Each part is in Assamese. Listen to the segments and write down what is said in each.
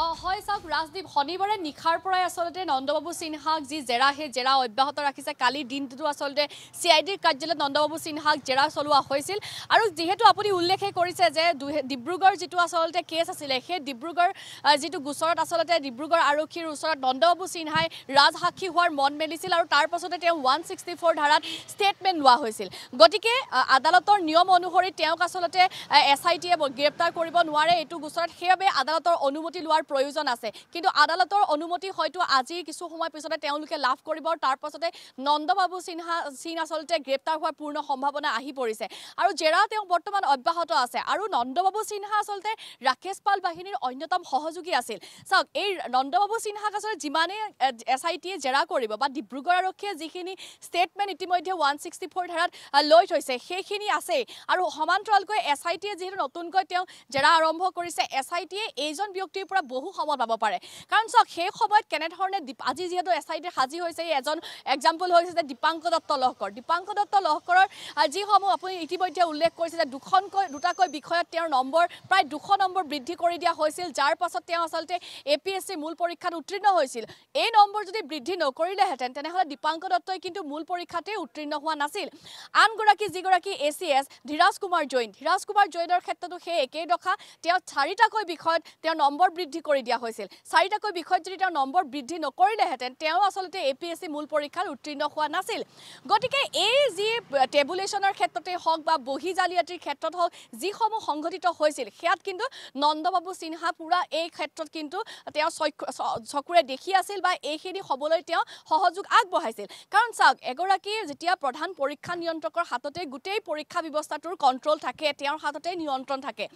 হয় চাওক ৰাজদীপ শনিবাৰে নিশাৰ পৰাই আচলতে নন্দবাবু সিনহাক যি জেৰা সেই জেৰা অব্যাহত ৰাখিছে। কালিৰ দিনটোতো আচলতে চি আই ডিৰ কাৰ্যালয়ত নন্দবাবু সিনহাক জেৰা চলোৱা হৈছিল। আৰু যিহেতু আপুনি উল্লেখে কৰিছে যে ডিব্ৰুগড় যিটো আচলতে কেছ আছিলে সেই ডিব্ৰুগড় যিটো গোচৰত আচলতে ডিব্ৰুগড় আৰক্ষীৰ ওচৰত নন্দবাবু সিনহাই ৰাজসাক্ষী হোৱাৰ মন মেলিছিল আৰু তাৰ পাছতে তেওঁ ওৱান ছিক্সটি ফ'ৰ ধাৰাত ষ্টেটমেণ্ট লোৱা হৈছিল। গতিকে আদালতৰ নিয়ম অনুসৰি তেওঁক আচলতে এছ আই টিয়ে গ্ৰেপ্তাৰ কৰিব নোৱাৰে এইটো গোচৰত সেইবাবে আদালতৰ অনুমতি লোৱাৰ প্ৰয়োজন আছে। কিন্তু আদালতৰ অনুমতি হয়তো আজি কিছু সময় পিছতে তেওঁলোকে লাভ কৰিব আৰু তাৰ পাছতে নন্দবাবু সিনহা সিন আচলতে গ্ৰেপ্তাৰ হোৱাৰ পূৰ্ণ সম্ভাৱনা আহি পৰিছে। আৰু জেৰা তেওঁ বৰ্তমান অব্যাহত আছে। আৰু নন্দবাবু সিনহা আচলতে ৰাকেশ পাল বাহিনীৰ অন্যতম সহযোগী আছিল। চাওক এই নন্দবাবু সিনহাক আচলতে যিমানে এছ আই টিয়ে জেৰা কৰিব বা ডিব্ৰুগড় আৰক্ষীয়ে যিখিনি ষ্টেটমেণ্ট ইতিমধ্যে ওৱান ছিক্সটি ফ'ৰ ধাৰাত লৈ থৈছে সেইখিনি আছেই। আৰু সমান্তৰালকৈ এছ আই টিয়ে যিহেতু নতুনকৈ তেওঁ জেৰা আৰম্ভ কৰিছে এছ আই টিয়ে এইজন ব্যক্তিৰ পৰা বহু সময় পাব পাৰে। কাৰণ চাওক সেই সময়ত কেনেধৰণে আজি যিহেতু এছ আই টি সাজি হৈছে এজন এক্সাম্পল হৈছে যে দীপাংক দত্ত লহকৰ। দীপাংক দত্ত লহকৰৰ যিসমূহ আপুনি ইতিমধ্যে উল্লেখ কৰিছে যে দুখনকৈ দুটাকৈ বিষয়ত তেওঁৰ নম্বৰ প্ৰায় দুশ নম্বৰ বৃদ্ধি কৰি দিয়া হৈছিল যাৰ পাছত তেওঁ আচলতে এ পি এছ চিৰ মূল পৰীক্ষাত উত্তীৰ্ণ হৈছিল। এই নম্বৰ যদি বৃদ্ধি নকৰিলেহেঁতেন তেনেহ'লে দীপাংক দত্তই কিন্তু মূল পৰীক্ষাতেই উত্তীৰ্ণ হোৱা নাছিল। আনগৰাকী যিগৰাকী A C S Dhiraj Kumar Jain. Dhiraj Kumar জৈনৰ ক্ষেত্ৰতো সেই একেই দশা। তেওঁ চাৰিটাকৈ বিষয়ত তেওঁৰ নম্বৰ বৃদ্ধি কৰি দিয়া হৈছিল। চাৰিটাকৈ বিষয়ত যদি তেওঁ নম্বৰ বৃদ্ধি নকৰিলেহেঁতেন তেওঁ আচলতে এ পি এছ চি মূল পৰীক্ষাত উত্তীৰ্ণ হোৱা নাছিল। গতিকে এই যি টেবুলেশ্যনৰ ক্ষেত্ৰতেই হওক বা বহি জালিয়াতিৰ ক্ষেত্ৰত হওক যিসমূহ সংঘটিত হৈছিল সেয়াত কিন্তু নন্দবাবু সিনহা পূৰা এই ক্ষেত্ৰত কিন্তু তেওঁ চকুৰে দেখি আছিল বা এইখিনি হ'বলৈ তেওঁ সহযোগ আগবঢ়াইছিল। কাৰণ চাওক এগৰাকী যেতিয়া প্ৰধান পৰীক্ষা নিয়ন্ত্ৰকৰ হাততে গোটেই পৰীক্ষা ব্যৱস্থাটোৰ কণ্ট্ৰল থাকে তেওঁৰ হাততে নিয়ন্ত্ৰণ থাকে।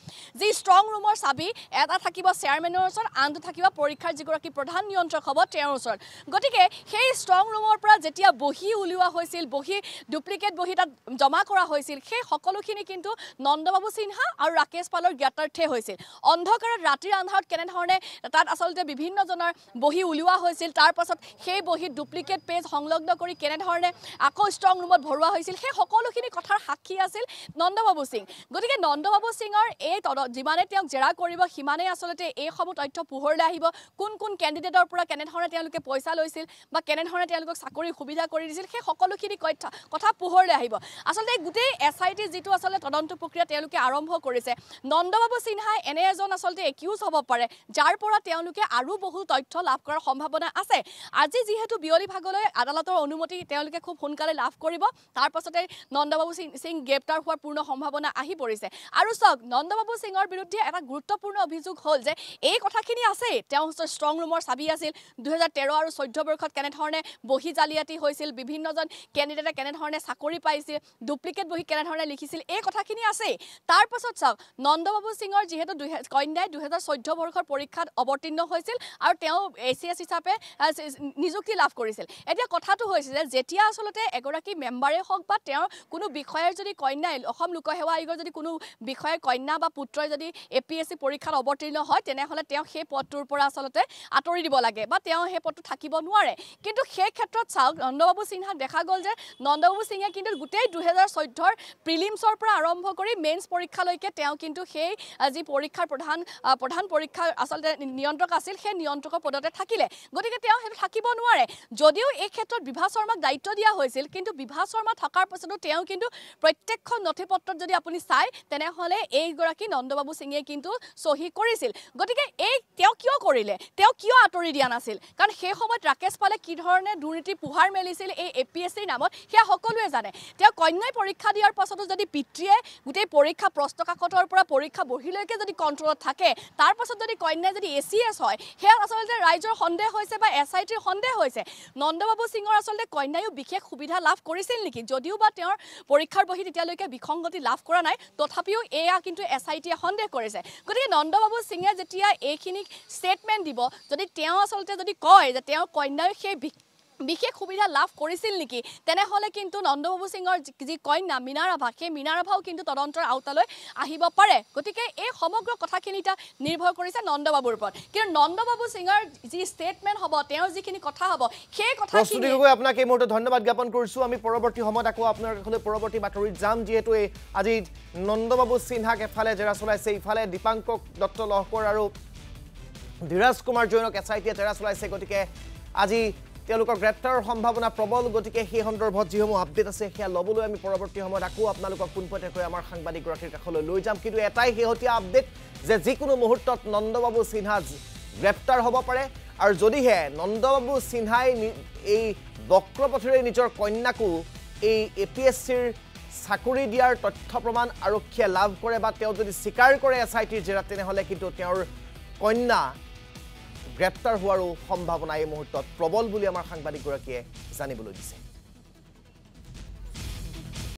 যি ষ্ট্ৰং ৰুমৰ চাবি এটা থাকিব চেয়াৰমেনৰ ওচৰত আনটো থাকিব পৰীক্ষাৰ যিগৰাকী প্ৰধান নিয়ন্ত্ৰক হ'ব তেওঁৰ ওচৰত। গতিকে সেই ষ্ট্ৰং ৰুমৰ পৰা যেতিয়া বহি উলিওৱা হৈছিল বহি ডুপ্লিকেট বহি তাত জমা কৰা হৈছিল সেই সকলোখিনি কিন্তু নন্দবাবু সিনহা আৰু ৰাকেশ পালৰ জ্ঞাতাৰ্থে হৈছিল। অন্ধকাৰত ৰাতিৰ আন্ধাৰত কেনেধৰণে তাত আচলতে বিভিন্নজনৰ বহি উলিওৱা হৈছিল তাৰ পাছত সেই বহীত ডুপ্লিকেট পেজ সংলগ্ন কৰি কেনেধৰণে আকৌ ষ্ট্ৰং ৰুমত ভৰোৱা হৈছিল সেই সকলোখিনি কথাৰ সাক্ষী আছিল নন্দবাবু সিং। গতিকে নন্দবাবু সিঙৰ এই তদ যিমানে তেওঁক জেৰা কৰিব সিমানেই আচলতে এইসমূহ তথ্য পোহৰলৈ আহিব কোন কোন কেণ্ডিডেটৰ পৰা কেনেধৰণে তেওঁলোকে পইচা লৈছিল বা কেনেধৰণে তেওঁলোকক চাকৰিৰ সুবিধা কৰি দিছিল সেই সকলোখিনি কথা কথা পোহৰলৈ আহিব। আচলতে গোটেই এছ আই টি যিটো আচলতে তদন্ত প্ৰক্ৰিয়া তেওঁলোকে আৰম্ভ কৰিছে নন্দবাবু সিনহাই এনে এজন আচলতে একিউজ হ'ব পাৰে যাৰ পৰা তেওঁলোকে আৰু বহু তথ্য লাভ কৰাৰ সম্ভাৱনা আছে। আজি যিহেতু বিয়লি ভাগলৈ আদালতৰ অনুমতি তেওঁলোকে খুব সোনকালে লাভ কৰিব তাৰ পাছতে নন্দবাবু সিং গ্ৰেপ্তাৰ হোৱাৰ পূৰ্ণ সম্ভাৱনা আহি পৰিছে। আৰু চাওক নন্দবাবু সিঙৰ বিৰুদ্ধে এটা গুৰুত্বপূৰ্ণ অভিযোগ হ'ল যে এই কথাখিনি আছেই। তেওঁ ওচৰত ষ্ট্ৰং ৰুমৰ চাবি আছিল। দুহেজাৰ তেৰ আৰু চৈধ্য বৰ্ষত কেনেধৰণে বহি জালিয়াতি হৈছিল বিভিন্নজন কেণ্ডিডেটে কেনেধৰণে চাকৰি পাইছিল ডুপ্লিকেট বহি কেনেধৰণে লিখিছিল এই কথাখিনি আছেই। তাৰ পাছত চাওক নন্দবাবু সিঙৰ যিহেতু কন্যাই দুহেজাৰ চৈধ্য বৰ্ষৰ পৰীক্ষাত অৱতীৰ্ণ হৈছিল আৰু তেওঁ এ চি এছ হিচাপে নিযুক্তি লাভ কৰিছিল। এতিয়া কথাটো হৈছে যে যেতিয়া আচলতে এগৰাকী মেম্বাৰে হওক বা তেওঁৰ কোনো বিষয়াৰ যদি কন্যাই অসম লোকসেৱা আয়োগৰ যদি কোনো বিষয়াৰ কন্যা বা পুত্ৰই যদি এ পি এছ চি পৰীক্ষাত অৱতীৰ্ণ হয় তেনেহ'লে তেওঁ সেই পদটোৰ পৰা আচলতে আঁতৰি দিব লাগে বা তেওঁ সেই পদটো থাকিব নোৱাৰে। কিন্তু সেই ক্ষেত্ৰত চাওক নন্দবাবু সিনহাক দেখা গ'ল যে নন্দবাবু সিঙে কিন্তু গোটেই দুহেজাৰ চৈধ্যৰ প্ৰিলিমছৰ পৰা আৰম্ভ কৰি মেইনছ পৰীক্ষালৈকে তেওঁ কিন্তু সেই যি পৰীক্ষাৰ প্ৰধান প্ৰধান পৰীক্ষাৰ আচলতে নিয়ন্ত্ৰক আছিল সেই নিয়ন্ত্ৰকৰ পদতে থাকিলে। গতিকে তেওঁ সেইটো থাকিব নোৱাৰে। যদিও এই ক্ষেত্ৰত বিভা শৰ্মাক দায়িত্ব দিয়া হৈছিল কিন্তু বিভা শৰ্মা থকাৰ পাছতো তেওঁ কিন্তু প্ৰত্যেকখন নথি পত্ৰত যদি আপুনি চায় তেনেহ'লে এইগৰাকী নন্দবাবু সিঙে কিন্তু চহী কৰিছিল। গতিকে এই তেওঁ কিয় কৰিলে তেওঁ কিয় আঁতৰি দিয়া নাছিল কাৰণ সেই সময়ত ৰাকেশ পালে কি ধৰণে দুৰ্নীতিৰ পোহাৰ মেলিছিল এই এ পি এছ চিৰ নামত সেয়া সকলোৱে জানে তেওঁ কন্যাই পৰীক্ষা দিয়াৰ পাছতো যদি পিতৃয়ে গোটেই পৰীক্ষা প্ৰশ্ন কাকতৰ পৰা পৰীক্ষা বহিলৈকে যদি কণ্ট্ৰলত থাকে তাৰ পাছত যদি কন্যাই যদি এ চি এছ হয় সেয়া আচলতে ৰাইজৰ সন্দেহ হৈছে বা এছ আই টিৰ সন্দেহ হৈছে নন্দবাবু সিঙৰ আচলতে কন্যায়ো বিশেষ সুবিধা লাভ কৰিছিল নেকি যদিও বা তেওঁৰ পৰীক্ষাৰ বহীত এতিয়ালৈকে বিসংগতি লাভ কৰা নাই তথাপিও এয়া কিন্তু এছ আই টিয়ে সন্দেহ কৰিছে গতিকে নন্দবাবু সিঙে যেতিয়া এইখিনি ষ্টেটমেণ্ট দিব। যদি তেওঁ আচলতে যদি কয় যে তেওঁৰ কন্যাই সেই বিশেষ সুবিধা লাভ কৰিছিল নেকি তেনেহ'লে কিন্তু নন্দবাবু সিঙৰ যি- কন্যা মীনা ৰাভা সেই মীনা ৰাভাও কিন্তু তদন্তৰ আওতালৈ আহিব পাৰে। গতিকে এই সমগ্ৰ কথাখিনি এতিয়া নিৰ্ভৰ কৰিছে নন্দবাবুৰ ওপৰত। কিন্তু নন্দবাবু সিঙৰ যি ষ্টেটমেণ্ট হ'ব তেওঁৰ যিখিনি কথা হ'ব সেই গগৈ আপোনাক এই মুহূৰ্তত ধন্যবাদ জ্ঞাপন কৰিছোঁ। আমি পৰৱৰ্তী সময়ত আকৌ আপোনাৰ কাষলৈ পৰৱৰ্তী বাতৰিত যাম যিহেতু এই আজি নন্দবাবু সিনহাক এফালে জেৰা চলাইছে। ইফালে দীপাংকক দত্ত লহকৰ আৰু ধীৰাজ কুমাৰ জৈনক এছ আই টিয়ে জেৰা চলাইছে গতিকে আজি তেওঁলোকৰ গ্ৰেপ্তাৰৰ সম্ভাৱনা প্ৰবল গতিকে সেই সন্দৰ্ভত যিসমূহ আপডেট আছে সেয়া ল'বলৈ আমি পৰৱৰ্তী সময়ত আকৌ আপোনালোকক পোনপটীয়াকৈ আমাৰ সাংবাদিকগৰাকীৰ কাষলৈ লৈ যাম। কিন্তু এটাই শেহতীয়া আপডেট যে যিকোনো মুহূৰ্তত নন্দবাবু সিনহা গ্ৰেপ্তাৰ হ'ব পাৰে আৰু যদিহে নন্দবাবু সিনহাই এই বক্ৰপথেৰে নিজৰ কন্যাকো এই এ পি এছ চিৰ চাকৰি দিয়াৰ তথ্য প্ৰমাণ আৰক্ষীয়ে লাভ কৰে বা তেওঁ যদি স্বীকাৰ কৰে এছ আই টিৰ জেৰাত তেনেহ'লে কিন্তু তেওঁৰ কন্যা গ্ৰেপ্তাৰ হোৱাৰো সম্ভাৱনা এই মুহূৰ্তত প্ৰবল বুলি আমাৰ সাংবাদিকগৰাকীয়ে জানিবলৈ দিছে।